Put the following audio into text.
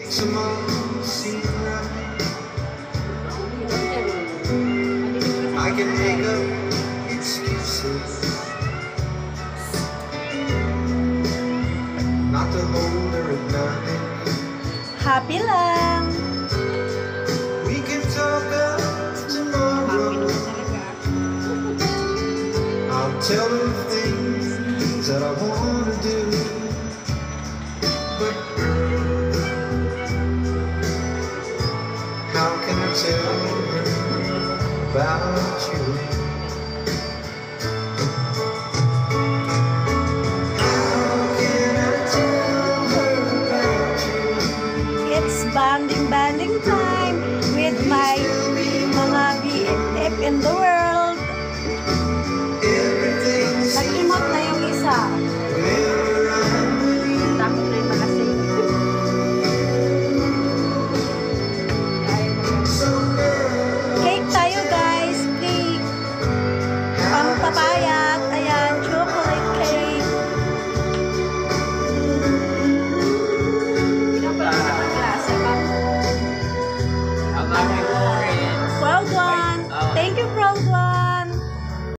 Some more seem right. I can make up excuses not to hold her at night. Happy lang. We can talk of tomorrow. I'll tell her things that I want to do. But tell? How can I tell her about you? It's banding banding time. Amen.